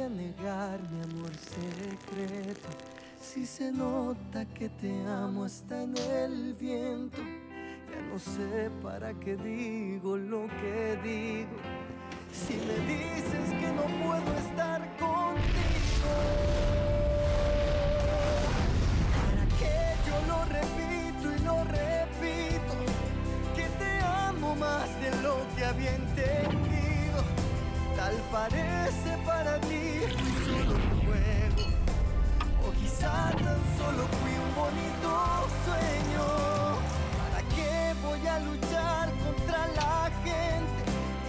a negar mi amor secreto? Si se nota que te amo hasta en el viento. Ya no sé para qué digo lo que digo. Si me dices que no puedo estar contigo. ¿Para qué yo lo repito y lo repito? Que te amo más de lo que había entendido. Tal parece para ti fui solo un juego. O quizá tan solo fui un bonito sueño. ¿Para qué voy a luchar contra la gente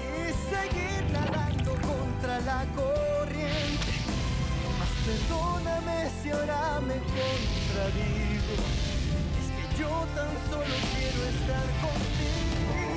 y seguir nadando contra la corriente? Mas perdóname si ahora me contradigo. Es que yo tan solo quiero estar contigo.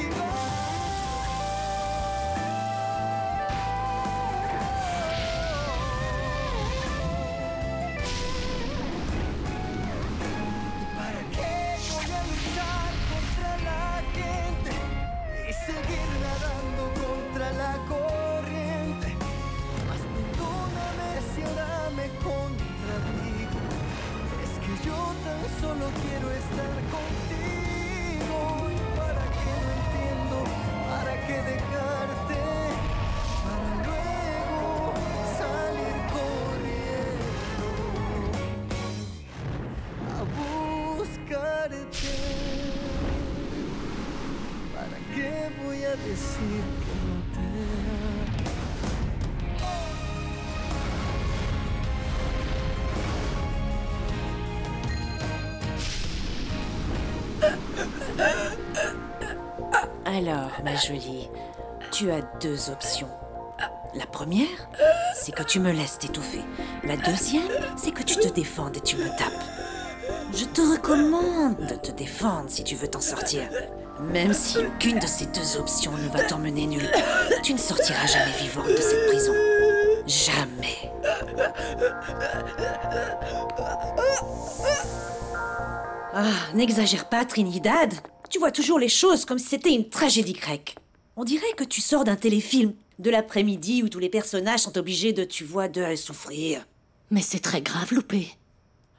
Solo quiero estar contigo. ¿Y para qué no entiendo? ¿Para qué dejarte? Para luego salir corriendo a buscarte. ¿Para qué voy a decir Alors, ma jolie, tu as deux options. La première, c'est que tu me laisses t'étouffer. La deuxième, c'est que tu te défendes et tu me tapes. Je te recommande de te défendre si tu veux t'en sortir. Même si aucune de ces deux options ne va t'emmener nulle part, tu ne sortiras jamais vivante de cette prison. Jamais. Ah, n'exagère pas, Trinidad. Tu vois toujours les choses comme si c'était une tragédie grecque. On dirait que tu sors d'un téléfilm, de l'après-midi où tous les personnages sont obligés de, tu vois, de souffrir. Mais c'est très grave, Loupé.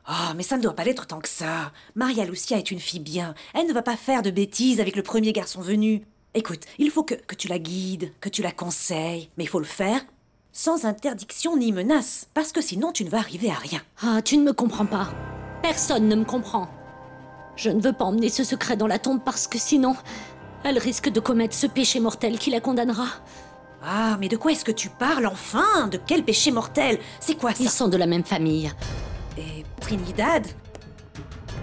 Oh, mais ça ne doit pas l'être tant que ça. Maria Lucia est une fille bien. Elle ne va pas faire de bêtises avec le premier garçon venu. Écoute, il faut que, que tu la guides, que tu la conseilles. Mais il faut le faire sans interdiction ni menace. Parce que sinon, tu ne vas arriver à rien. Ah, tu ne me comprends pas. Personne ne me comprend. Je ne veux pas emmener ce secret dans la tombe parce que sinon, elle risque de commettre ce péché mortel qui la condamnera. Ah, mais de quoi est-ce que tu parles enfin? De quel péché mortel? C'est quoi ça? Ils sont de la même famille. Et Trinidad?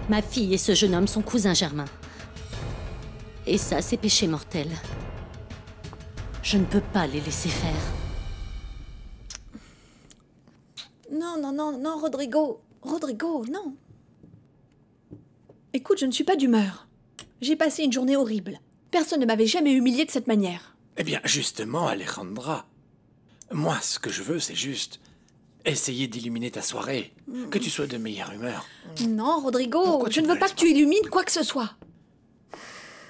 Ma fille et ce jeune homme sont cousins germains. Et ça, c'est péché mortel. Je ne peux pas les laisser faire. Non, non, non, non, Rodrigo. Rodrigo, non. Écoute, je ne suis pas d'humeur. J'ai passé une journée horrible. Personne ne m'avait jamais humilié de cette manière. Eh bien, justement, Alejandra. Moi, ce que je veux, c'est juste essayer d'illuminer ta soirée. Que tu sois de meilleure humeur. Non, Rodrigo, Pourquoi tu je ne veux pas que tu illumines quoi que ce soit.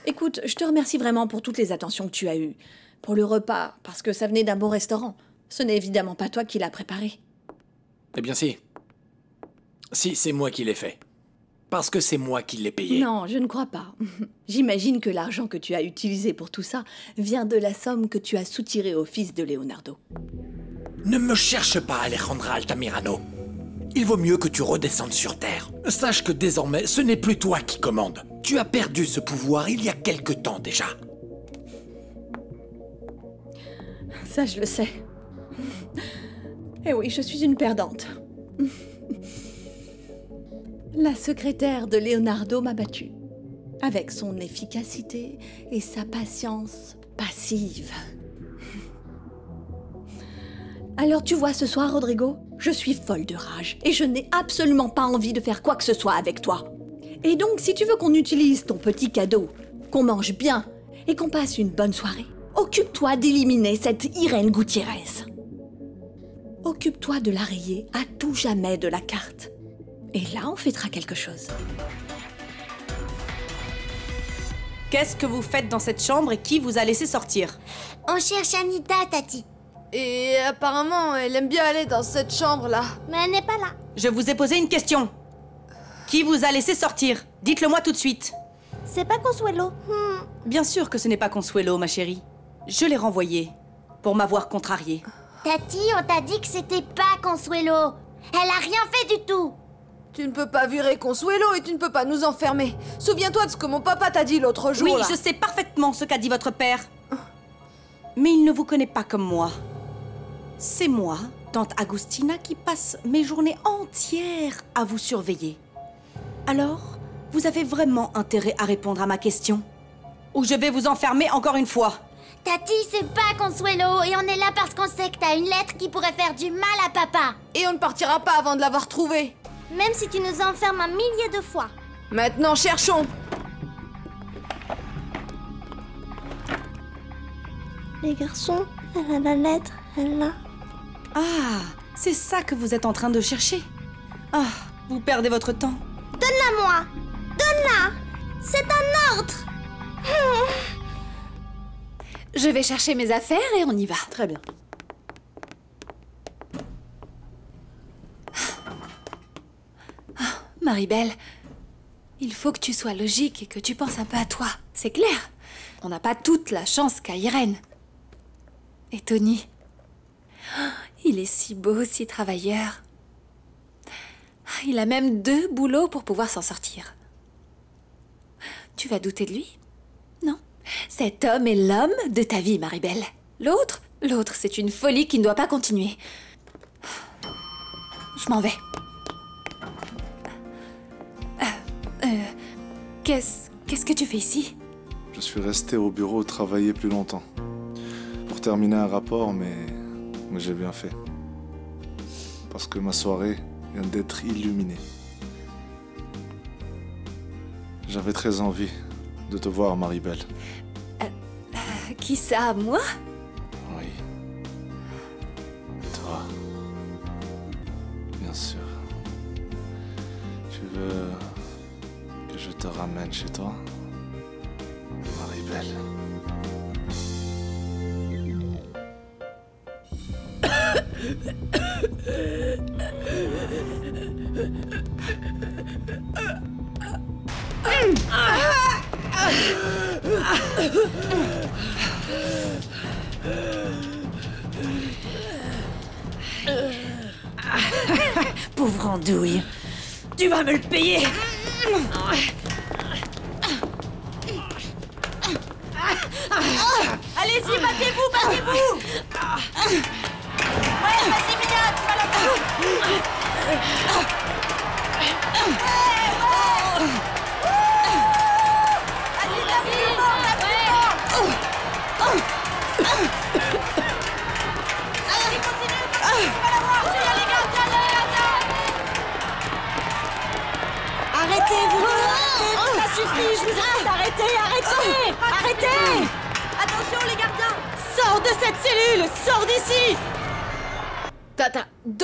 Écoute, je te remercie vraiment pour toutes les attentions que tu as eues. Pour le repas, parce que ça venait d'un bon restaurant. Ce n'est évidemment pas toi qui l'as préparé. Eh bien, si. Si, c'est moi qui l'ai fait. Parce que c'est moi qui l'ai payé. Non, je ne crois pas. J'imagine que l'argent que tu as utilisé pour tout ça vient de la somme que tu as soutirée au fils de Leonardo. Ne me cherche pas, Alejandra Altamirano. Il vaut mieux que tu redescendes sur Terre. Sache que désormais, ce n'est plus toi qui commande. Tu as perdu ce pouvoir il y a quelque temps déjà. Ça, je le sais. Eh oui, je suis une perdante. La secrétaire de Leonardo m'a battue. Avec son efficacité et sa patience passive. Alors tu vois ce soir, Rodrigo, je suis folle de rage et je n'ai absolument pas envie de faire quoi que ce soit avec toi. Et donc, si tu veux qu'on utilise ton petit cadeau, qu'on mange bien et qu'on passe une bonne soirée, occupe-toi d'éliminer cette Irène Gutiérrez. Occupe-toi de la rayer à tout jamais de la carte. Et là, on fêtera quelque chose. Qu'est-ce que vous faites dans cette chambre et qui vous a laissé sortir? On cherche Anita, Tati. Et apparemment, elle aime bien aller dans cette chambre-là. Mais elle n'est pas là. Je vous ai posé une question. Qui vous a laissé sortir? Dites-le moi tout de suite. C'est pas Consuelo. Hmm. Bien sûr que ce n'est pas Consuelo, ma chérie. Je l'ai renvoyée pour m'avoir contrariée. Tati, on t'a dit que c'était pas Consuelo. Elle a rien fait du tout. Tu ne peux pas virer Consuelo et tu ne peux pas nous enfermer. Souviens-toi de ce que mon papa t'a dit l'autre jour. Oui, là. je sais parfaitement ce qu'a dit votre père. Mais il ne vous connaît pas comme moi. C'est moi, tante Agustina, qui passe mes journées entières à vous surveiller. Alors, vous avez vraiment intérêt à répondre à ma question? Ou je vais vous enfermer encore une fois? Tati, c'est pas Consuelo et on est là parce qu'on sait que t'as une lettre qui pourrait faire du mal à papa. Et on ne partira pas avant de l'avoir trouvée. Même si tu nous enfermes un millier de fois. Maintenant, cherchons. Les garçons, elle a la lettre, elle l'a. Ah, c'est ça que vous êtes en train de chercher Ah, vous perdez votre temps. Donne-la moi Donne-la C'est un ordre Je vais chercher mes affaires et on y va. Très bien. Marie-Belle, il faut que tu sois logique et que tu penses un peu à toi. C'est clair. On n'a pas toute la chance qu'a Irène. Et Tony Oh, Il est si beau, si travailleur. Il a même deux boulots pour pouvoir s'en sortir. Tu vas douter de lui? Non. Cet homme est l'homme de ta vie, Marie-Belle. L'autre L'autre, c'est une folie qui ne doit pas continuer. Je m'en vais. Qu'est-ce... Qu'est-ce que tu fais ici? Je suis resté au bureau travailler plus longtemps. Pour terminer un rapport, mais, mais j'ai bien fait. Parce que ma soirée vient d'être illuminée. J'avais très envie de te voir, Marie-Belle. Qui ça, moi? Te ramène chez toi Marie-Belle. Pauvre andouille. Tu vas me le payer あっ!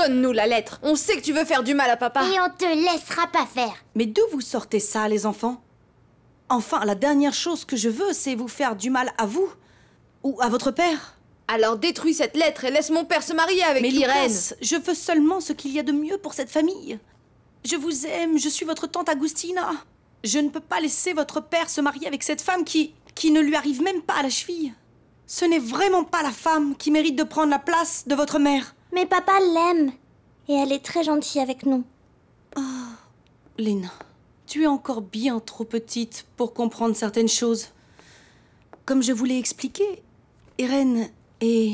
Donne-nous la lettre. On sait que tu veux faire du mal à papa. Et on te laissera pas faire. Mais d'où vous sortez ça, les enfants? Enfin, la dernière chose que je veux, c'est vous faire du mal à vous ou à votre père. Alors détruis cette lettre et laisse mon père se marier avec Mais Irène. Lucas, je veux seulement ce qu'il y a de mieux pour cette famille. Je vous aime, je suis votre tante Agustina. Je ne peux pas laisser votre père se marier avec cette femme qui qui ne lui arrive même pas à la cheville. Ce n'est vraiment pas la femme qui mérite de prendre la place de votre mère. Mais papa l'aime. Et elle est très gentille avec nous. Lynn, tu es encore bien trop petite pour comprendre certaines choses. Comme je vous l'ai expliqué, Irène est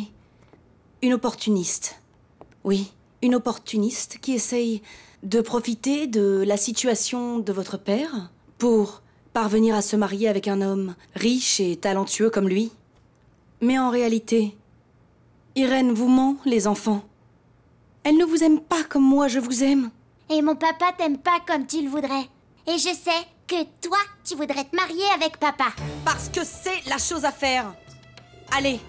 une opportuniste. Oui, une opportuniste qui essaye de profiter de la situation de votre père pour parvenir à se marier avec un homme riche et talentueux comme lui. Mais en réalité, Irène vous ment, les enfants. Elle ne vous aime pas comme moi je vous aime. Et mon papa t'aime pas comme tu le voudrais. Et je sais que toi, tu voudrais te marier avec papa. Parce que c'est la chose à faire. Allez,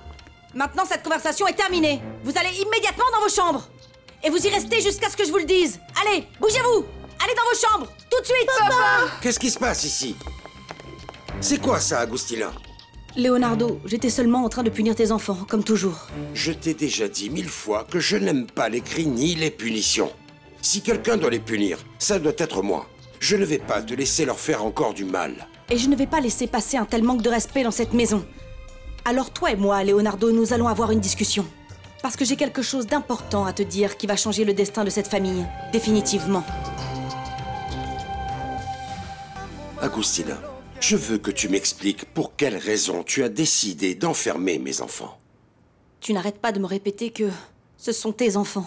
maintenant cette conversation est terminée. Vous allez immédiatement dans vos chambres. Et vous y restez jusqu'à ce que je vous le dise. Allez, bougez-vous. Allez dans vos chambres, tout de suite. Qu'est-ce qui se passe ici? C'est quoi ça, Agustina Leonardo, j'étais seulement en train de punir tes enfants, comme toujours. Je t'ai déjà dit mille fois que je n'aime pas les cris ni les punitions. Si quelqu'un doit les punir, ça doit être moi. Je ne vais pas te laisser leur faire encore du mal. Et je ne vais pas laisser passer un tel manque de respect dans cette maison. Alors toi et moi, Leonardo, nous allons avoir une discussion. Parce que j'ai quelque chose d'important à te dire qui va changer le destin de cette famille, définitivement. Agustina, je veux que tu m'expliques pour quelle raison tu as décidé d'enfermer mes enfants. Tu n'arrêtes pas de me répéter que ce sont tes enfants.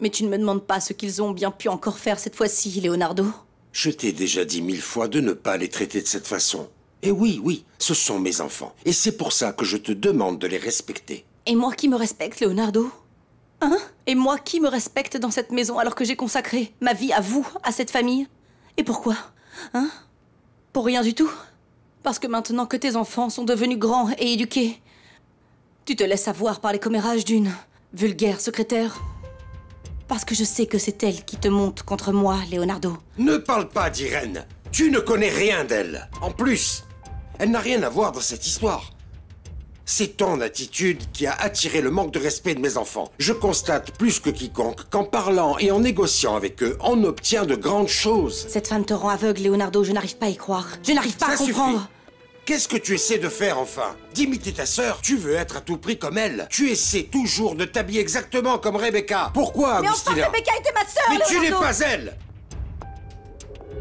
Mais tu ne me demandes pas ce qu'ils ont bien pu encore faire cette fois-ci, Leonardo. Je t'ai déjà dit mille fois de ne pas les traiter de cette façon. Et oui, oui, ce sont mes enfants. Et c'est pour ça que je te demande de les respecter. Et moi qui me respecte, Leonardo? Hein? Et moi qui me respecte dans cette maison alors que j'ai consacré ma vie à vous, à cette famille? Et pourquoi? Hein? Pour rien du tout Parce que maintenant que tes enfants sont devenus grands et éduqués, tu te laisses avoir par les commérages d'une vulgaire secrétaire Parce que je sais que c'est elle qui te monte contre moi, Leonardo. Ne parle pas d'Irène. Tu ne connais rien d'elle. En plus, elle n'a rien à voir dans cette histoire. C'est ton attitude qui a attiré le manque de respect de mes enfants. Je constate plus que quiconque qu'en parlant et en négociant avec eux, on obtient de grandes choses. Cette femme te rend aveugle, Leonardo, je n'arrive pas à y croire. Je n'arrive pas Ça à comprendre. Qu'est-ce que tu essaies de faire enfin? D'imiter ta sœur Tu veux être à tout prix comme elle Tu essaies toujours de t'habiller exactement comme Rebecca. Pourquoi, Mais enfin, Rebecca était ma sœur, Mais tu n'es pas elle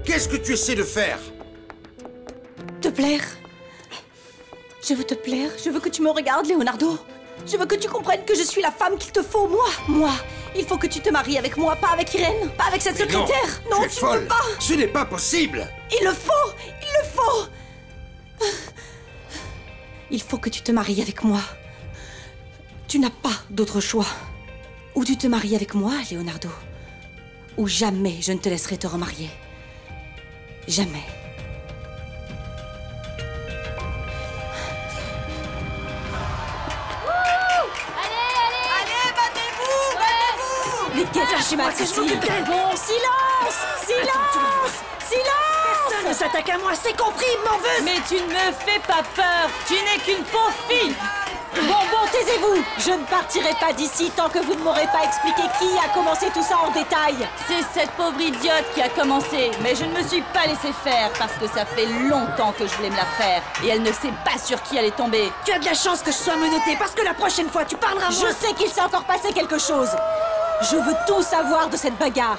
Qu'est-ce que tu essaies de faire? Te plaire Je veux te plaire, je veux que tu me regardes, Leonardo. Je veux que tu comprennes que je suis la femme qu'il te faut, moi. Moi. Il faut que tu te maries avec moi, pas avec Irène, pas avec cette Mais non, secrétaire. tu folle. peux pas. Ce n'est pas possible Il le faut Il le faut Il faut que tu te maries avec moi. Tu n'as pas d'autre choix. Ou tu te maries avec moi, Leonardo, ou jamais je ne te laisserai te remarier. Jamais. Qu'est-ce qui m'a Bon, silence Silence Silence. Personne ne s'attaque à moi, c'est compris, morveuse Mais tu ne me fais pas peur Tu n'es qu'une pauvre fille Bon, bon, taisez-vous. Je ne partirai pas d'ici tant que vous ne m'aurez pas expliqué qui a commencé tout ça en détail. C'est cette pauvre idiote qui a commencé, mais je ne me suis pas laissé faire parce que ça fait longtemps que je voulais me la faire. Et elle ne sait pas sur qui elle est tombée. Tu as de la chance que je sois menottée, parce que la prochaine fois, tu parleras moins Je sais qu'il s'est encore passé quelque chose Je veux tout savoir de cette bagarre.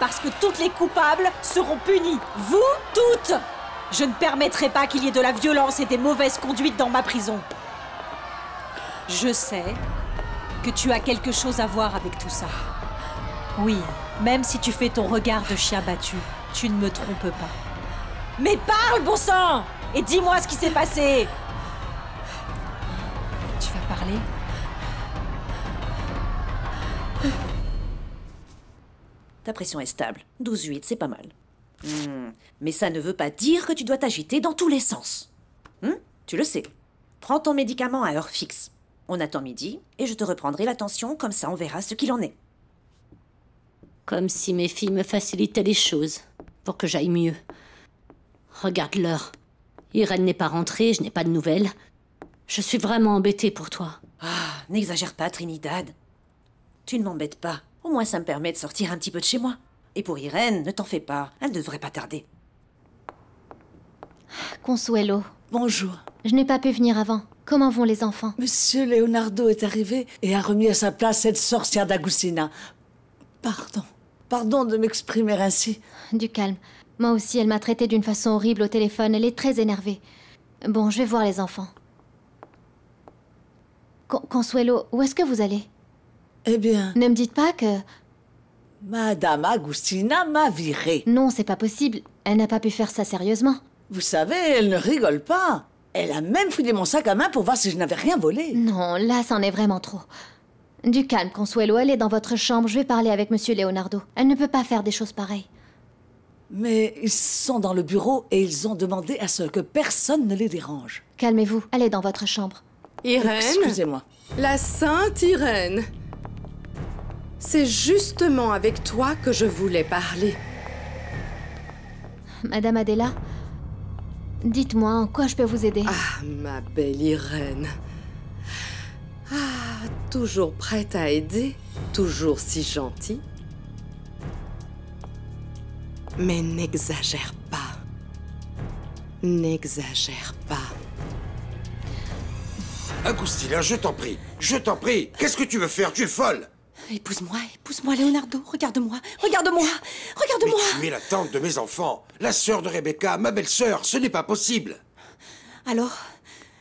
Parce que toutes les coupables seront punies. Vous, toutes. Je ne permettrai pas qu'il y ait de la violence et des mauvaises conduites dans ma prison. Je sais que tu as quelque chose à voir avec tout ça. Oui, même si tu fais ton regard de chien battu, tu ne me trompes pas. Mais parle, bon sang Et dis-moi ce qui s'est passé. Tu vas parler? Ta pression est stable. 12-8, c'est pas mal. Hmm, Mais ça ne veut pas dire que tu dois t'agiter dans tous les sens. Hmm, Tu le sais. Prends ton médicament à heure fixe. On attend midi et je te reprendrai la tension, comme ça on verra ce qu'il en est. Comme si mes filles me facilitaient les choses, pour que j'aille mieux. Regarde l'heure. Irène n'est pas rentrée, je n'ai pas de nouvelles. Je suis vraiment embêtée pour toi. Ah, n'exagère pas, Trinidad. Tu ne m'embêtes pas. Au moins ça me permet de sortir un petit peu de chez moi. Et pour Irène, ne t'en fais pas, elle ne devrait pas tarder. Consuelo, Bonjour. je n'ai pas pu venir avant. Comment vont les enfants? Monsieur Leonardo est arrivé et a remis à sa place cette sorcière d'Agustina. Pardon. Pardon de m'exprimer ainsi. Du calme. Moi aussi, elle m'a traité d'une façon horrible au téléphone. Elle est très énervée. Bon, je vais voir les enfants. Con- Consuelo, où est-ce que vous allez? Eh bien, Ne me dites pas que... Madame Agustina m'a viré. Non, c'est pas possible. Elle n'a pas pu faire ça sérieusement. Vous savez, elle ne rigole pas. Elle a même fouillé mon sac à main pour voir si je n'avais rien volé. Non, là, c'en est vraiment trop. Du calme, Consuelo. Elle est dans votre chambre. Je vais parler avec Monsieur Leonardo. Elle ne peut pas faire des choses pareilles. Mais ils sont dans le bureau et ils ont demandé à ce que personne ne les dérange. Calmez-vous. Elle est dans votre chambre. Irène Excusez-moi. La Sainte Irène C'est justement avec toi que je voulais parler. Madame Adela, Dites-moi, en quoi je peux vous aider Ah, ma belle Irène. Ah, toujours prête à aider, toujours si gentille. Mais n'exagère pas. N'exagère pas. Agustina, je t'en prie, je t'en prie. Qu'est-ce que tu veux faire? Tu es folle Épouse-moi, épouse-moi, Leonardo. Regarde-moi, regarde-moi, Mais regarde-moi. tu es la tante de mes enfants, la sœur de Rebecca, ma belle-sœur. Ce n'est pas possible. Alors,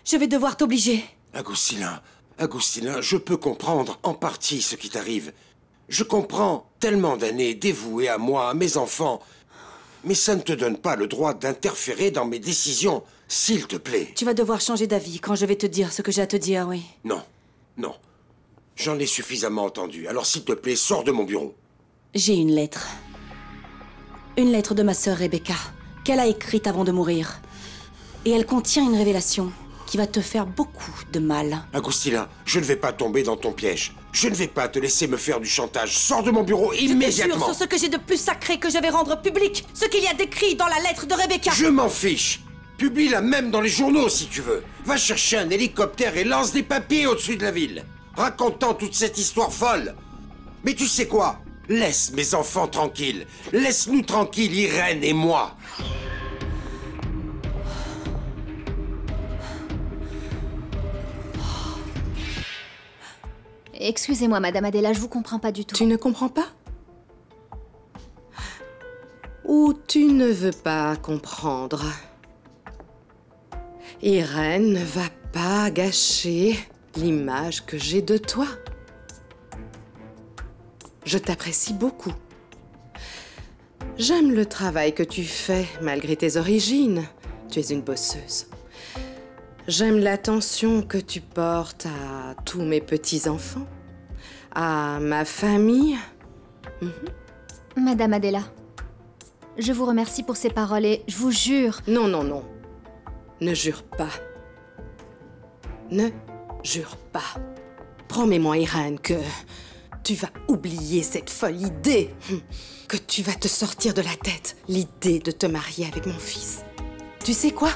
je vais devoir t'obliger. Agustina, Agustina, je peux comprendre en partie ce qui t'arrive. Je comprends tellement d'années dévouées à moi, à mes enfants. Mais ça ne te donne pas le droit d'interférer dans mes décisions, s'il te plaît. Tu vas devoir changer d'avis quand je vais te dire ce que j'ai à te dire, oui. Non, non. J'en ai suffisamment entendu. Alors s'il te plaît, sors de mon bureau. J'ai une lettre. Une lettre de ma sœur Rebecca, qu'elle a écrite avant de mourir. Et elle contient une révélation qui va te faire beaucoup de mal. Agustina, je ne vais pas tomber dans ton piège. Je ne vais pas te laisser me faire du chantage. Sors de mon bureau Je te jure immédiatement. sur ce que j'ai de plus sacré que je vais rendre public, ce qu'il y a décrit dans la lettre de Rebecca. Je m'en fiche. Publie-la même dans les journaux si tu veux. Va chercher un hélicoptère et lance des papiers au-dessus de la ville, racontant toute cette histoire folle. Mais tu sais quoi? Laisse mes enfants tranquilles. Laisse-nous tranquilles, Irène et moi. Excusez-moi, Madame Adela, je vous comprends pas du tout. Tu ne comprends pas? Ou tu ne veux pas comprendre? Irène ne va pas gâcher l'image que j'ai de toi. Je t'apprécie beaucoup. J'aime le travail que tu fais malgré tes origines. Tu es une bosseuse. J'aime l'attention que tu portes à tous mes petits-enfants, à ma famille. Mhm. Madame Adela, je vous remercie pour ces paroles et je vous jure. Non, non, non. Ne jure pas. Ne jure pas. Promets-moi, Irène, que tu vas oublier cette folle idée. Hum, Que tu vas te sortir de la tête l'idée de te marier avec mon fils. Tu sais quoi?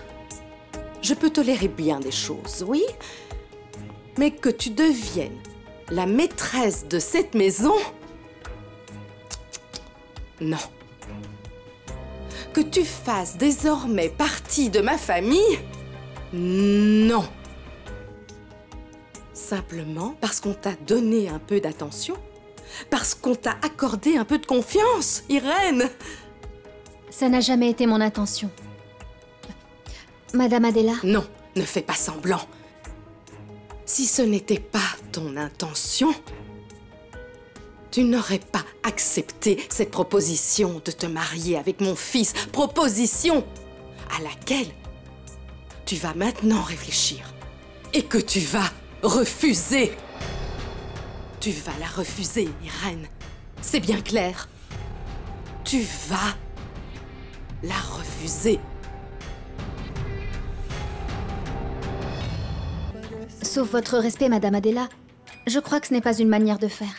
Je peux tolérer bien des choses, oui Mais que tu deviennes la maîtresse de cette maison? Non. Que tu fasses désormais partie de ma famille? Non. Simplement parce qu'on t'a donné un peu d'attention Parce qu'on t'a accordé un peu de confiance, Irène Ça n'a jamais été mon intention. Madame Adela Non, ne fais pas semblant. Si ce n'était pas ton intention, tu n'aurais pas accepté cette proposition de te marier avec mon fils. Proposition à laquelle tu vas maintenant réfléchir et que tu vas refuser. Tu vas la refuser, Irène. C'est bien clair. Tu vas la refuser. Sauf votre respect, Madame Adela, je crois que ce n'est pas une manière de faire.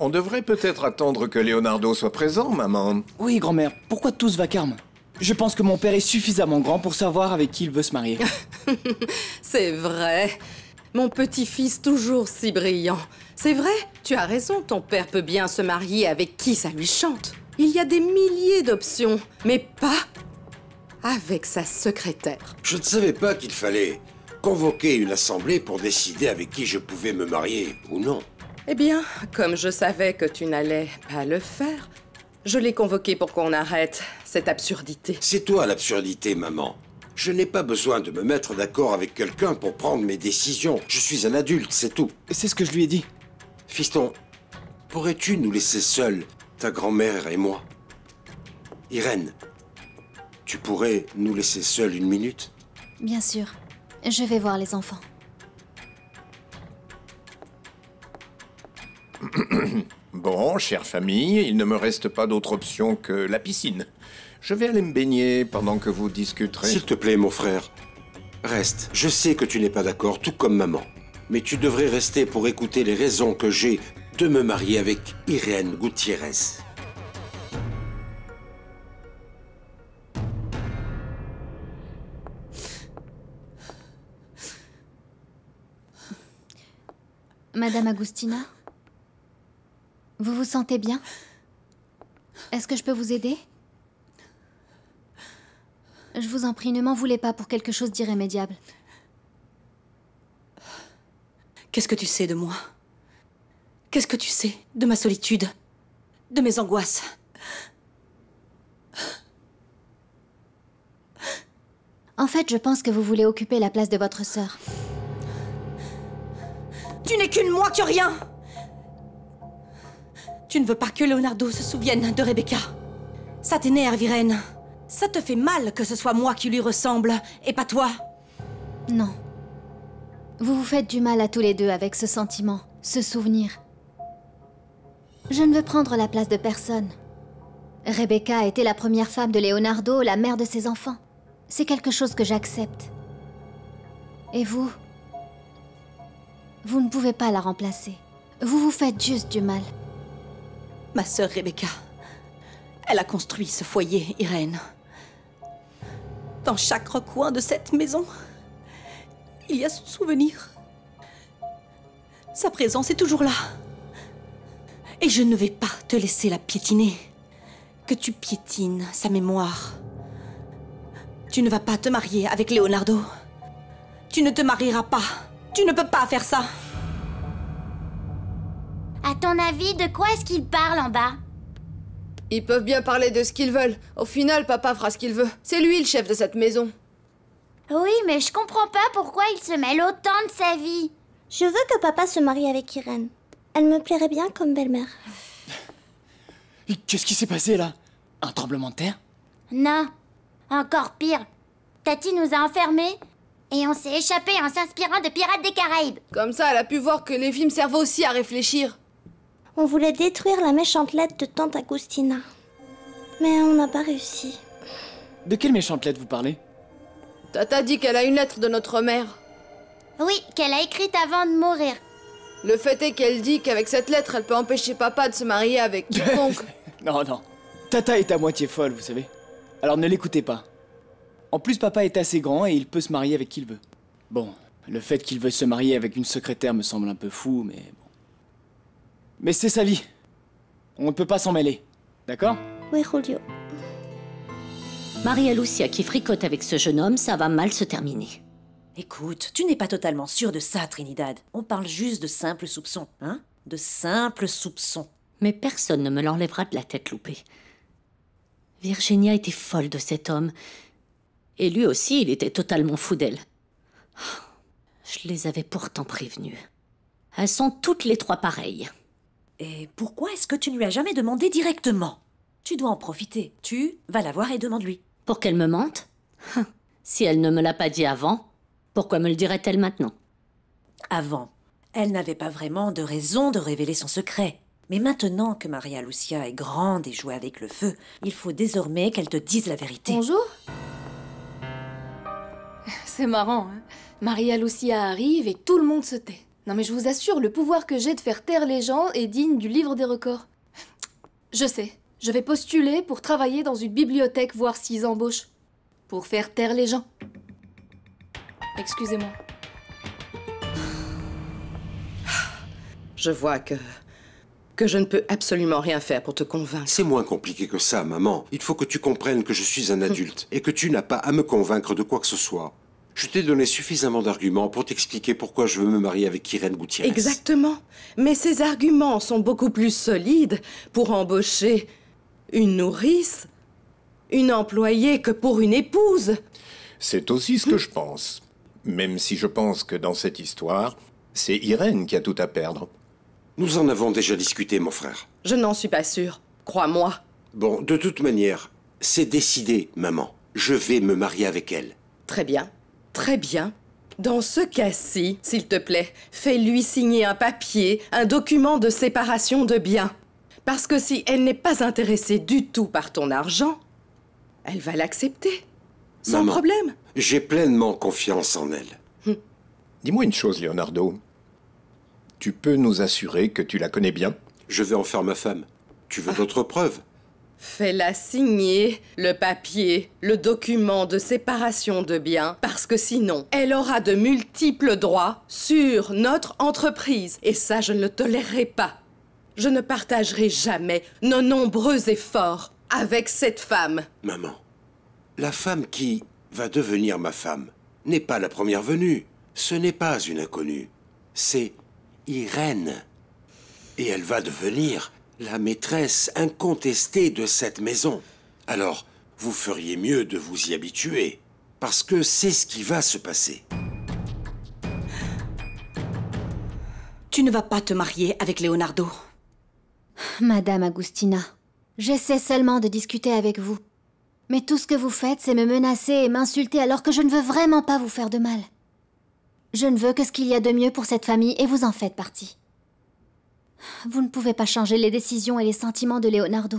On devrait peut-être attendre que Leonardo soit présent, maman. Oui, grand-mère, pourquoi tout ce vacarme? Je pense que mon père est suffisamment grand pour savoir avec qui il veut se marier. C'est vrai. Mon petit-fils toujours si brillant. C'est vrai, tu as raison, ton père peut bien se marier avec qui ça lui chante. Il y a des milliers d'options, mais pas avec sa secrétaire. Je ne savais pas qu'il fallait convoquer une assemblée pour décider avec qui je pouvais me marier ou non. Eh bien, comme je savais que tu n'allais pas le faire, je l'ai convoqué pour qu'on arrête cette absurdité. C'est toi l'absurdité, maman. Je n'ai pas besoin de me mettre d'accord avec quelqu'un pour prendre mes décisions. Je suis un adulte, c'est tout. C'est ce que je lui ai dit. Fiston, pourrais-tu nous laisser seuls, ta grand-mère et moi? Irène, tu pourrais nous laisser seuls une minute? Bien sûr. Je vais voir les enfants. Bon, chère famille, il ne me reste pas d'autre option que la piscine. Je vais aller me baigner pendant que vous discuterez. S'il te plaît, mon frère, reste. Je sais que tu n'es pas d'accord, tout comme maman. Mais tu devrais rester pour écouter les raisons que j'ai de me marier avec Irène Gutiérrez. Madame Agustina Vous vous sentez bien? Est-ce que je peux vous aider? Je vous en prie, ne m'en voulez pas pour quelque chose d'irrémédiable. Qu'est-ce que tu sais de moi? Qu'est-ce que tu sais de ma solitude? De mes angoisses? En fait, je pense que vous voulez occuper la place de votre sœur. Tu n'es qu'une moi que rien Tu ne veux pas que Leonardo se souvienne de Rebecca. Ça t'énerve, Irène. Ça te fait mal que ce soit moi qui lui ressemble, et pas toi. Non. Vous vous faites du mal à tous les deux avec ce sentiment, ce souvenir. Je ne veux prendre la place de personne. Rebecca a été la première femme de Leonardo, la mère de ses enfants. C'est quelque chose que j'accepte. Et vous? Vous ne pouvez pas la remplacer. Vous vous faites juste du mal. Ma sœur Rebecca, elle a construit ce foyer, Irène. Dans chaque recoin de cette maison, il y a son souvenir. Sa présence est toujours là. Et je ne vais pas te laisser la piétiner. Que tu piétines sa mémoire. Tu ne vas pas te marier avec Leonardo. Tu ne te marieras pas. Tu ne peux pas faire ça. À ton avis, de quoi est-ce qu'ils parlent en bas? Ils peuvent bien parler de ce qu'ils veulent. Au final, papa fera ce qu'il veut. C'est lui le chef de cette maison. Oui, mais je comprends pas pourquoi il se mêle autant de sa vie. Je veux que papa se marie avec Irène. Elle me plairait bien comme belle-mère. Qu'est-ce qui s'est passé là? Un tremblement de terre? Non, encore pire. Tati nous a enfermés et on s'est échappé en s'inspirant de Pirates des Caraïbes. Comme ça, elle a pu voir que les films servent aussi à réfléchir. On voulait détruire la méchante lettre de tante Agustina. Mais on n'a pas réussi. De quelle méchante lettre vous parlez? Tata dit qu'elle a une lettre de notre mère. Oui, qu'elle a écrite avant de mourir. Le fait est qu'elle dit qu'avec cette lettre, elle peut empêcher papa de se marier avec quiconque. Non, non. Tata est à moitié folle, vous savez. Alors ne l'écoutez pas. En plus, papa est assez grand et il peut se marier avec qui il veut. Bon, le fait qu'il veuille se marier avec une secrétaire me semble un peu fou, mais bon. Mais c'est sa vie. On ne peut pas s'en mêler. D'accord? Oui, Julio. Maria Lucia qui fricote avec ce jeune homme, ça va mal se terminer. Écoute, tu n'es pas totalement sûre de ça, Trinidad. On parle juste de simples soupçons, hein? De simples soupçons. Mais personne ne me l'enlèvera de la tête loupée. Virginia était folle de cet homme. Et lui aussi, il était totalement fou d'elle. Je les avais pourtant prévenus. Elles sont toutes les trois pareilles. Et pourquoi est-ce que tu ne lui as jamais demandé directement? Tu dois en profiter. Tu vas la voir et demande-lui. Pour qu'elle me mente? Si elle ne me l'a pas dit avant, pourquoi me le dirait-elle maintenant? Avant, elle n'avait pas vraiment de raison de révéler son secret. Mais maintenant que Maria Lucia est grande et joue avec le feu, il faut désormais qu'elle te dise la vérité. Bonjour. C'est marrant, hein Maria Lucia arrive et tout le monde se tait. Non mais je vous assure, le pouvoir que j'ai de faire taire les gens est digne du livre des records. Je sais, je vais postuler pour travailler dans une bibliothèque, voir s'ils embauchent. Pour faire taire les gens. Excusez-moi. Je vois que. que je ne peux absolument rien faire pour te convaincre. C'est moins compliqué que ça, maman. Il faut que tu comprennes que je suis un adulte et que tu n'as pas à me convaincre de quoi que ce soit. Je t'ai donné suffisamment d'arguments pour t'expliquer pourquoi je veux me marier avec Irène Gutiérrez. Exactement. Mais ces arguments sont beaucoup plus solides pour embaucher une nourrice, une employée que pour une épouse. C'est aussi ce que je pense. Même si je pense que dans cette histoire, c'est Irène qui a tout à perdre. Nous en avons déjà discuté, mon frère. Je n'en suis pas sûre. Crois-moi. Bon, de toute manière, c'est décidé, maman. Je vais me marier avec elle. Très bien. Très bien. Dans ce cas-ci, s'il te plaît, fais-lui signer un papier, un document de séparation de biens. Parce que si elle n'est pas intéressée du tout par ton argent, elle va l'accepter. Sans Maman, problème. J'ai pleinement confiance en elle. Dis-moi une chose, Leonardo. Tu peux nous assurer que tu la connais bien? Je vais en faire ma femme. Tu veux d'autres preuves? Fais-la signer le papier, le document de séparation de biens, parce que sinon, elle aura de multiples droits sur notre entreprise. Et ça, je ne le tolérerai pas. Je ne partagerai jamais nos nombreux efforts avec cette femme. Maman, la femme qui va devenir ma femme n'est pas la première venue. Ce n'est pas une inconnue. C'est Irène. Et elle va devenir la maîtresse incontestée de cette maison. Alors, vous feriez mieux de vous y habituer, parce que c'est ce qui va se passer. Tu ne vas pas te marier avec Leonardo. Madame Agustina, j'essaie seulement de discuter avec vous. Mais tout ce que vous faites, c'est me menacer et m'insulter alors que je ne veux vraiment pas vous faire de mal. Je ne veux que ce qu'il y a de mieux pour cette famille et vous en faites partie. Vous ne pouvez pas changer les décisions et les sentiments de Leonardo.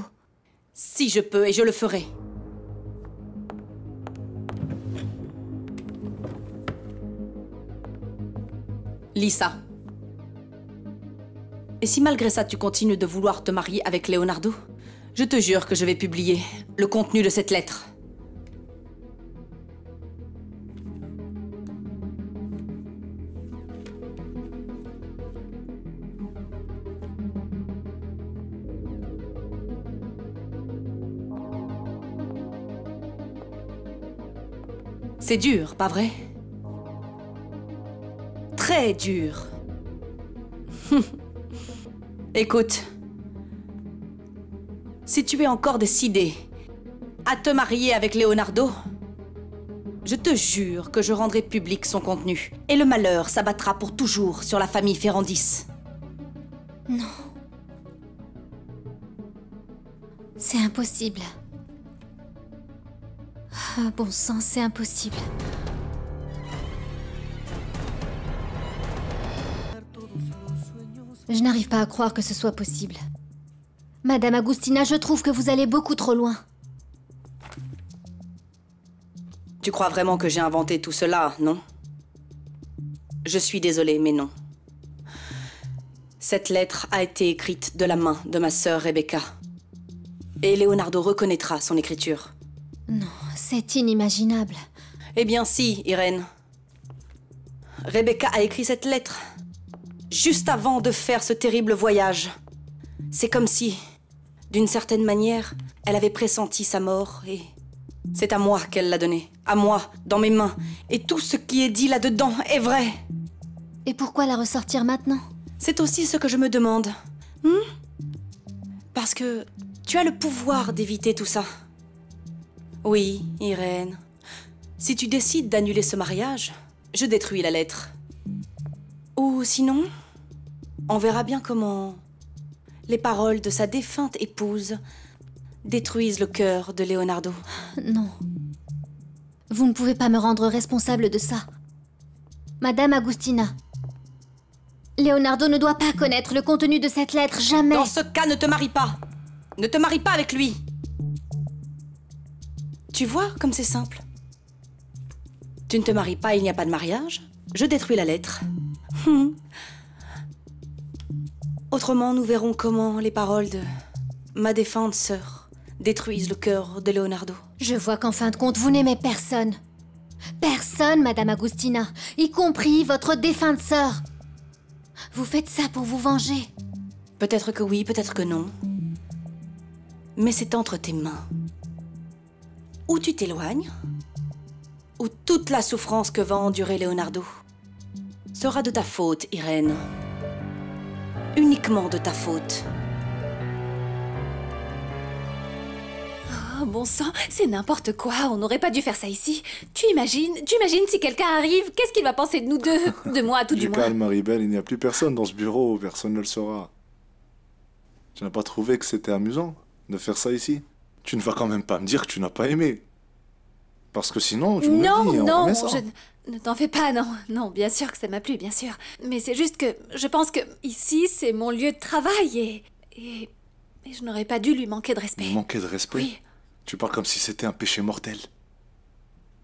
Si je peux, et je le ferai. Lisa. Et si malgré ça tu continues de vouloir te marier avec Leonardo, je te jure que je vais publier le contenu de cette lettre. C'est dur, pas vrai? Très dur. Écoute, si tu es encore décidé à te marier avec Leonardo, je te jure que je rendrai public son contenu. Et le malheur s'abattra pour toujours sur la famille Ferrandis. Non. C'est impossible. Ah, bon sang, c'est impossible. Je n'arrive pas à croire que ce soit possible. Madame Agustina, je trouve que vous allez beaucoup trop loin. Tu crois vraiment que j'ai inventé tout cela, non? Je suis désolée, mais non. Cette lettre a été écrite de la main de ma sœur Rebecca. Et Leonardo reconnaîtra son écriture. Non, c'est inimaginable. Eh bien si, Irène. Rebecca a écrit cette lettre juste avant de faire ce terrible voyage. C'est comme si, d'une certaine manière, elle avait pressenti sa mort et c'est à moi qu'elle l'a donnée. À moi, dans mes mains. Et tout ce qui est dit là-dedans est vrai. Et pourquoi la ressortir maintenant? C'est aussi ce que je me demande. Hmm? Parce que tu as le pouvoir d'éviter tout ça. Oui, Irène. Si tu décides d'annuler ce mariage, je détruis la lettre. Ou sinon, on verra bien comment les paroles de sa défunte épouse détruisent le cœur de Leonardo. Non. Vous ne pouvez pas me rendre responsable de ça. Madame Agustina. Leonardo ne doit pas connaître le contenu de cette lettre, jamais. Dans ce cas, ne te marie pas. Ne te marie pas avec lui. Tu vois comme c'est simple. Tu ne te maries pas, il n'y a pas de mariage. Je détruis la lettre. Autrement, nous verrons comment les paroles de ma défunte sœur détruisent le cœur de Leonardo. Je vois qu'en fin de compte, vous n'aimez personne. Personne, Madame Agustina, y compris votre défunte sœur. Vous faites ça pour vous venger. Peut-être que oui, peut-être que non. Mais c'est entre tes mains. Ou tu t'éloignes, ou toute la souffrance que va endurer Leonardo sera de ta faute, Irène. Uniquement de ta faute. Oh, bon sang, c'est n'importe quoi. On n'aurait pas dû faire ça ici. Tu imagines, tu imagines si quelqu'un arrive, qu'est-ce qu'il va penser de nous deux De moi, tout du, Du moins? calme, Maribel, il n'y a plus personne dans ce bureau, personne ne le saura. Tu n'as pas trouvé que c'était amusant de faire ça ici? Tu ne vas quand même pas me dire que tu n'as pas aimé. Parce que sinon, tu me non, dis, non, ça. je ne t'en fais pas, non. Non, bien sûr que ça m'a plu, bien sûr. Mais c'est juste que je pense que ici, c'est mon lieu de travail et. et, et je n'aurais pas dû lui manquer de respect. Manquer de respect Oui. Tu parles comme si c'était un péché mortel.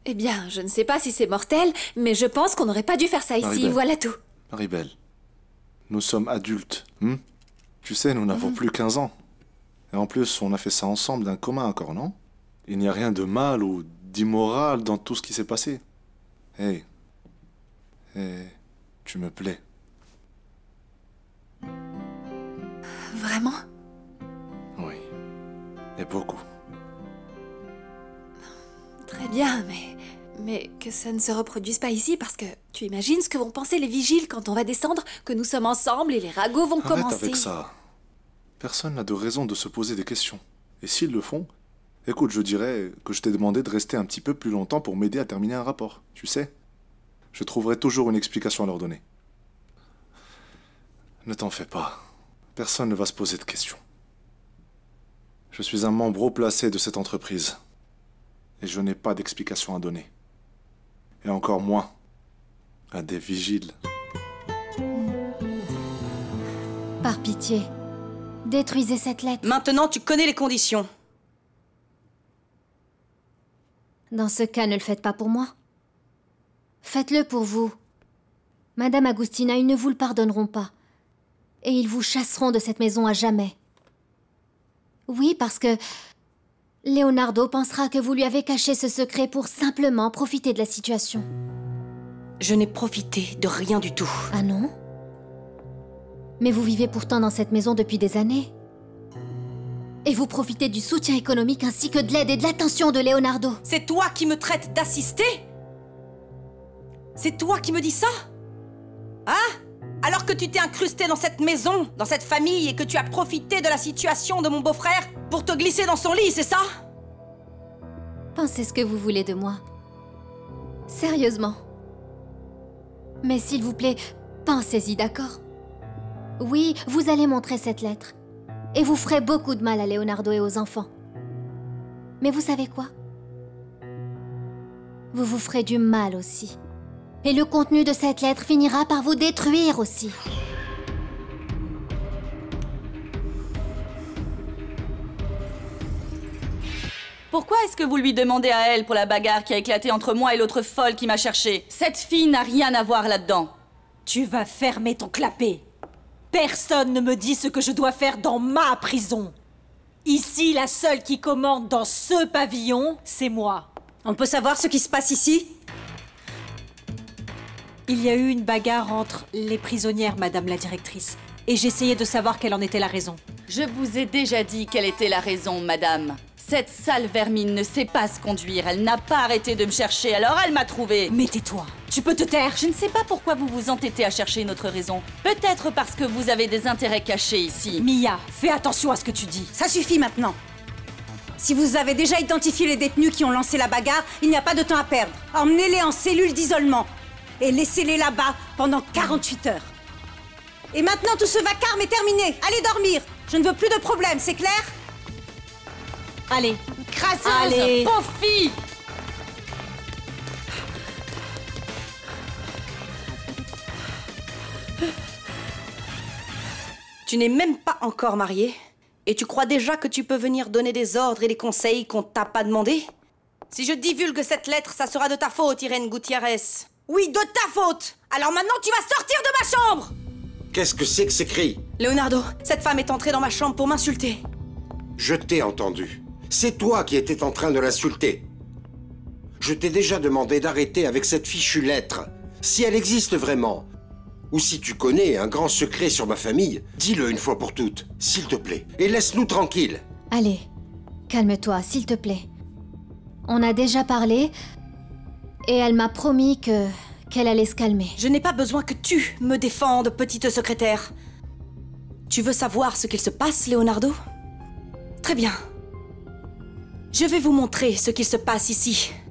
Eh bien, je ne sais pas si c'est mortel, mais je pense qu'on n'aurait pas dû faire ça ici, voilà tout. Maribel, nous sommes adultes. hmm? Tu sais, nous n'avons Mhm. plus 15 ans. Et en plus, on a fait ça ensemble d'un commun accord, non? Il n'y a rien de mal ou d'immoral dans tout ce qui s'est passé. Hey. Hey, tu me plais. Vraiment? Oui. Et beaucoup. Très bien, mais. Mais que ça ne se reproduise pas ici parce que tu imagines ce que vont penser les vigiles quand on va descendre, que nous sommes ensemble et les ragots vont Arrête commencer. avec ça. Personne n'a de raison de se poser des questions. Et s'ils le font, écoute, je dirais que je t'ai demandé de rester un petit peu plus longtemps pour m'aider à terminer un rapport. Tu sais Je trouverai toujours une explication à leur donner. Ne t'en fais pas. Personne ne va se poser de questions. Je suis un membre haut placé de cette entreprise. Et je n'ai pas d'explication à donner. Et encore moins à des vigiles. Par pitié, détruisez cette lettre. Maintenant, tu connais les conditions. Dans ce cas, ne le faites pas pour moi. Faites-le pour vous. Madame Agustina, ils ne vous le pardonneront pas. Et ils vous chasseront de cette maison à jamais. Oui, parce que Leonardo pensera que vous lui avez caché ce secret pour simplement profiter de la situation. Je n'ai profité de rien du tout. Ah non? Mais vous vivez pourtant dans cette maison depuis des années. Et vous profitez du soutien économique ainsi que de l'aide et de l'attention de Leonardo. C'est toi qui me traites d'assister? C'est toi qui me dis ça? Hein? Alors que tu t'es incrusté dans cette maison, dans cette famille, et que tu as profité de la situation de mon beau-frère pour te glisser dans son lit, c'est ça? Pensez ce que vous voulez de moi. Sérieusement. Mais s'il vous plaît, pensez-y, d'accord? Oui, vous allez montrer cette lettre. Et vous ferez beaucoup de mal à Leonardo et aux enfants. Mais vous savez quoi? Vous vous ferez du mal aussi. Et le contenu de cette lettre finira par vous détruire aussi. Pourquoi est-ce que vous lui demandez à elle pour la bagarre qui a éclaté entre moi et l'autre folle qui m'a cherché Cette fille n'a rien à voir là-dedans. Tu vas fermer ton clapet. Personne ne me dit ce que je dois faire dans ma prison. Ici, la seule qui commande dans ce pavillon, c'est moi. On peut savoir ce qui se passe ici? Il y a eu une bagarre entre les prisonnières, madame la directrice. Et j'essayais de savoir quelle en était la raison. Je vous ai déjà dit quelle était la raison, madame. Cette sale vermine ne sait pas se conduire. Elle n'a pas arrêté de me chercher, alors elle m'a trouvé. Mais tais-toi. Tu peux te taire. Je ne sais pas pourquoi vous vous entêtez à chercher une autre raison. Peut-être parce que vous avez des intérêts cachés ici. Mia, fais attention à ce que tu dis. Ça suffit maintenant. Si vous avez déjà identifié les détenus qui ont lancé la bagarre, il n'y a pas de temps à perdre. Emmenez-les en cellule d'isolement et laissez-les là-bas pendant 48 heures. Et maintenant, tout ce vacarme est terminé. Allez dormir. Je ne veux plus de problème, c'est clair? Allez. Crasseuse Allez. Pauvre fille Tu n'es même pas encore marié Et tu crois déjà que tu peux venir donner des ordres et des conseils qu'on t'a pas demandé? Si je divulgue cette lettre, ça sera de ta faute, Irène Gutiérrez. Oui, de ta faute Alors maintenant, tu vas sortir de ma chambre Qu'est-ce que c'est que ces cris Leonardo, cette femme est entrée dans ma chambre pour m'insulter. Je t'ai entendu. C'est toi qui étais en train de l'insulter. Je t'ai déjà demandé d'arrêter avec cette fichue lettre. Si elle existe vraiment, ou si tu connais un grand secret sur ma famille, dis-le une fois pour toutes, s'il te plaît, et laisse-nous tranquilles. Allez, calme-toi, s'il te plaît. On a déjà parlé, et elle m'a promis que qu'elle allait se calmer. Je n'ai pas besoin que tu me défendes, petite secrétaire. Tu veux savoir ce qu'il se passe, Leonardo? Très bien. Je vais vous montrer ce qu'il se passe ici.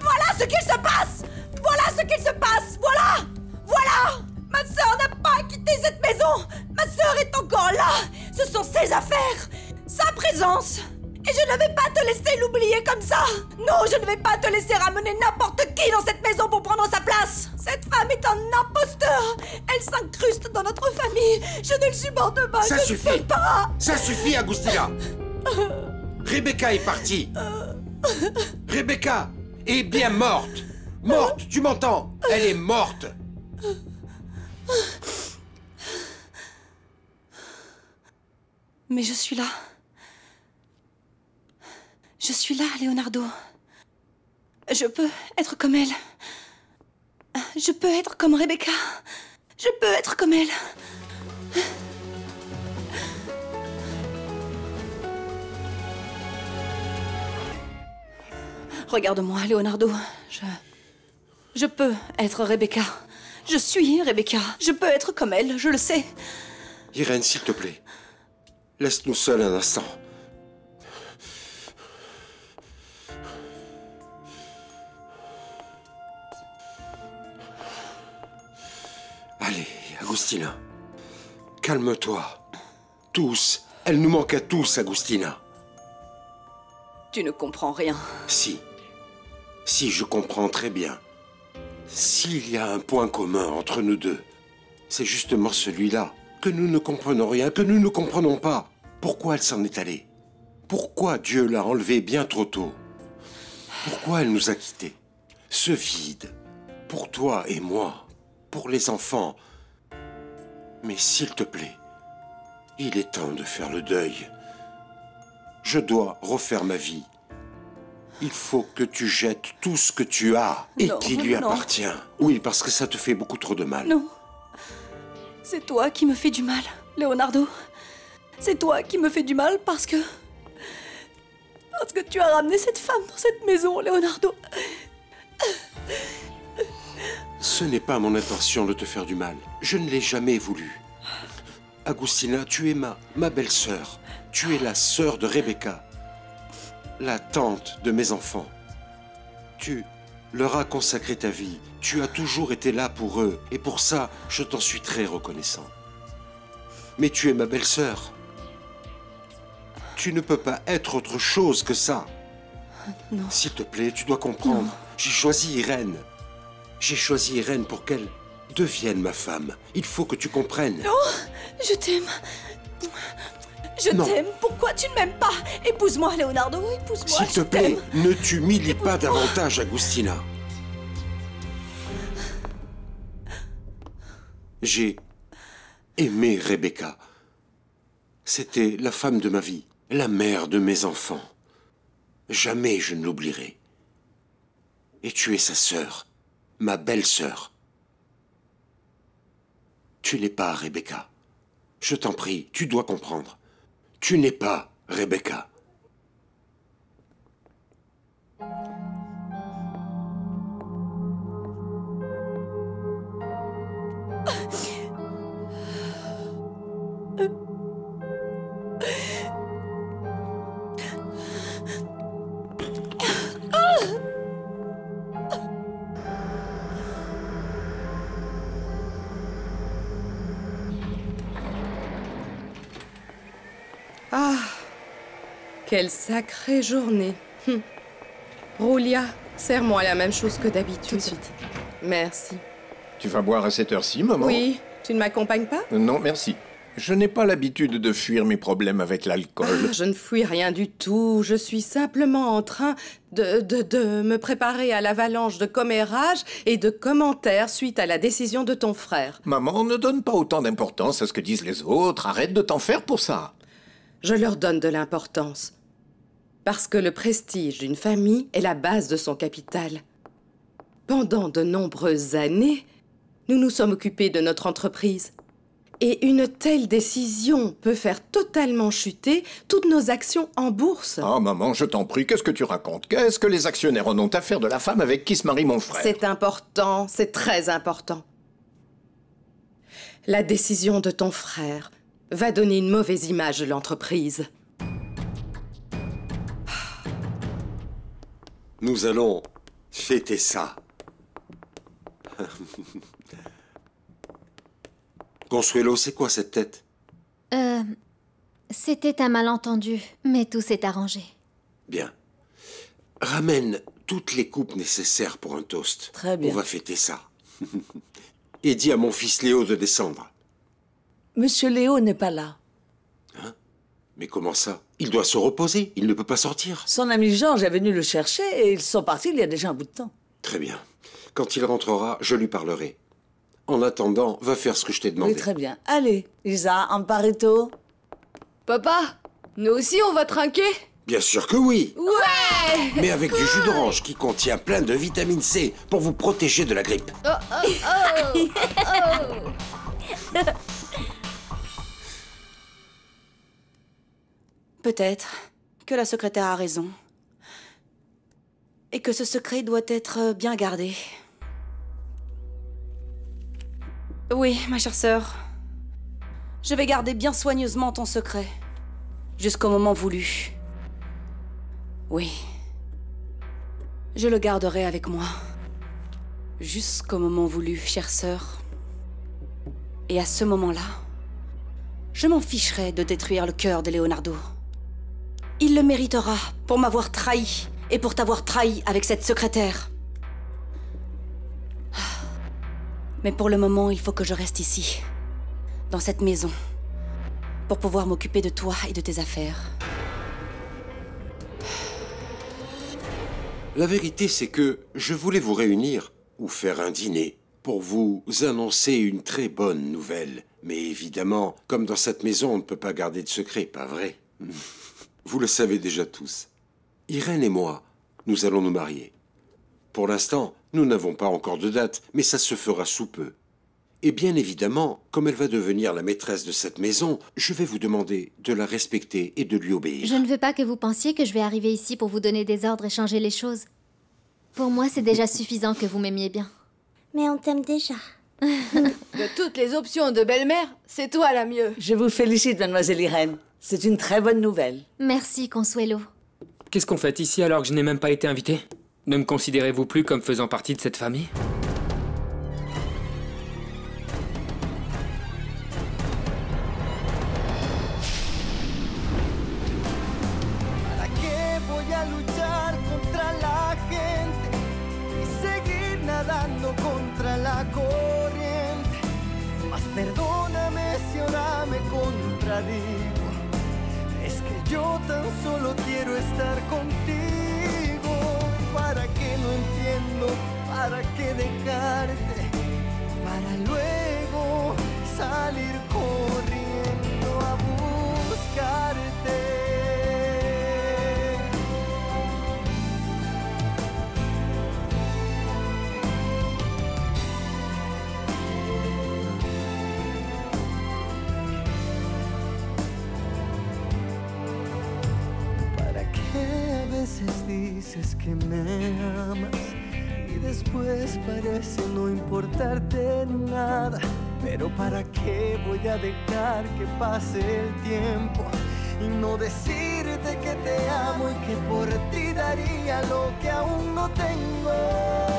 Voilà ce qu'il se passe Voilà ce qu'il se passe Voilà Voilà Ma sœur n'a pas quitté cette maison. Ma sœur est encore là. Ce sont ses affaires Sa présence. Et je ne vais pas te laisser l'oublier comme ça. Non, je ne vais pas te laisser ramener n'importe qui dans cette maison pour prendre sa place. Cette femme est un imposteur. Elle s'incruste dans notre famille. Je ne le supporte pas. Ça je suffit. ne peux pas. Ça suffit, Agustina. Rebecca est partie. Rebecca, est bien morte. Morte, tu m'entends? Elle est morte. Mais je suis là. Je suis là, Leonardo. Je peux être comme elle. Je peux être comme Rebecca. Je peux être comme elle. Regarde-moi, Leonardo. Je. Je peux être Rebecca. Je suis Rebecca. Je peux être comme elle, je le sais. Irène, s'il te plaît. Laisse-nous seuls un instant. Allez, Agustina. Calme-toi. Tous. Elle nous manque à tous, Agustina. Tu ne comprends rien. Si. Si, je comprends très bien. S'il y a un point commun entre nous deux, c'est justement celui-là. Que nous ne comprenons rien, que nous ne comprenons pas. Pourquoi elle s'en est allée? Pourquoi Dieu l'a enlevée bien trop tôt? Pourquoi elle nous a quittés? Ce vide, pour toi et moi, pour les enfants. Mais s'il te plaît, il est temps de faire le deuil. Je dois refaire ma vie. Il faut que tu jettes tout ce que tu as et Non, qui lui non. appartient. Oui, parce que ça te fait beaucoup trop de mal. Non. C'est toi qui me fais du mal, Leonardo. C'est toi qui me fais du mal parce que. Parce que tu as ramené cette femme dans cette maison, Leonardo. Ce n'est pas mon intention de te faire du mal. Je ne l'ai jamais voulu. Agustina, tu es ma, ma belle-sœur. Tu es la sœur de Rebecca. La tante de mes enfants. Tu leur as consacré ta vie. Tu as toujours été là pour eux. Et pour ça, je t'en suis très reconnaissant. Mais tu es ma belle-sœur. Tu ne peux pas être autre chose que ça. Non. S'il te plaît, tu dois comprendre. J'ai choisi Irène. J'ai choisi Irène pour qu'elle devienne ma femme. Il faut que tu comprennes. Non, je t'aime. Je t'aime. Pourquoi tu ne m'aimes pas? Épouse-moi, Leonardo. Épouse-moi. S'il te plaît, ne t'humilie pas davantage, Agustina. J'ai aimé Rebecca. C'était la femme de ma vie, la mère de mes enfants. Jamais je ne l'oublierai. Et tu es sa sœur, ma belle-sœur. Tu n'es pas Rebecca. Je t'en prie, tu dois comprendre. Tu n'es pas Rebecca. Quelle sacrée journée. Hum. Roulia, serre-moi la même chose que d'habitude. Tout de suite. Merci. Tu vas boire à cette heure-ci, maman Oui, tu ne m'accompagnes pas? Non, merci. Je n'ai pas l'habitude de fuir mes problèmes avec l'alcool. Je ne fuis rien du tout. Je suis simplement en train de, de, de me préparer à l'avalanche de commérages et de commentaires suite à la décision de ton frère. Maman, ne donne pas autant d'importance à ce que disent les autres. Arrête de t'en faire pour ça. Je leur donne de l'importance. Parce que le prestige d'une famille est la base de son capital. Pendant de nombreuses années, nous nous sommes occupés de notre entreprise. Et une telle décision peut faire totalement chuter toutes nos actions en bourse. Ah, maman, je t'en prie, qu'est-ce que tu racontes? Qu'est-ce que les actionnaires en ont à faire de la femme avec qui se marie mon frère? C'est important, c'est très important. La décision de ton frère va donner une mauvaise image de l'entreprise. Nous allons fêter ça. Consuelo, c'est quoi cette tête? Euh. C'était un malentendu, mais tout s'est arrangé. Bien. Ramène toutes les coupes nécessaires pour un toast. Très bien. On va fêter ça. Et dis à mon fils Léo de descendre. Monsieur Léo n'est pas là. Mais comment ça? Il doit se reposer, il ne peut pas sortir. Son ami Georges est venu le chercher et ils sont partis il y a déjà un bout de temps. Très bien. Quand il rentrera, je lui parlerai. En attendant, va faire ce que je t'ai demandé. Oui, très bien. Allez, Isa, Amparito. Papa, nous aussi on va trinquer? Bien sûr que oui Ouais Mais avec du jus d'orange qui contient plein de vitamine C pour vous protéger de la grippe. Oh, oh, oh, Peut-être que la secrétaire a raison. Et que ce secret doit être bien gardé. Oui, ma chère sœur. Je vais garder bien soigneusement ton secret. Jusqu'au moment voulu. Oui. Je le garderai avec moi. Jusqu'au moment voulu, chère sœur. Et à ce moment-là, je m'en ficherai de détruire le cœur de Leonardo. Il le méritera pour m'avoir trahi et pour t'avoir trahi avec cette secrétaire. Mais pour le moment, il faut que je reste ici, dans cette maison, pour pouvoir m'occuper de toi et de tes affaires. La vérité, c'est que je voulais vous réunir ou faire un dîner pour vous annoncer une très bonne nouvelle. Mais évidemment, comme dans cette maison, on ne peut pas garder de secret, pas vrai? Vous le savez déjà tous. Irène et moi, nous allons nous marier. Pour l'instant, nous n'avons pas encore de date, mais ça se fera sous peu. Et bien évidemment, comme elle va devenir la maîtresse de cette maison, je vais vous demander de la respecter et de lui obéir. Je ne veux pas que vous pensiez que je vais arriver ici pour vous donner des ordres et changer les choses. Pour moi, c'est déjà suffisant que vous m'aimiez bien. Mais on t'aime déjà. De toutes les options de belle-mère, c'est toi la mieux. Je vous félicite, mademoiselle Irène. C'est une très bonne nouvelle. Merci, Consuelo. Qu'est-ce qu'on fait ici alors que je n'ai même pas été invité? Ne me considérez-vous plus comme faisant partie de cette famille? Después parece no importarte nada? Pero ¿para qué voy a dejar que pase el tiempo y no decirte que te amo y que por ti daría lo que aún no tengo?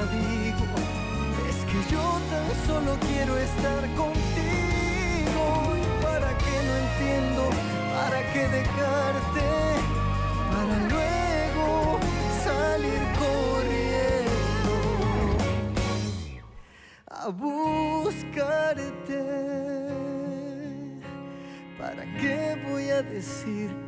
Es que yo tan solo quiero estar contigo. ¿Y para qué no entiendo? ¿Para qué dejarte? Para luego salir corriendo a buscarte. ¿Para qué voy a decir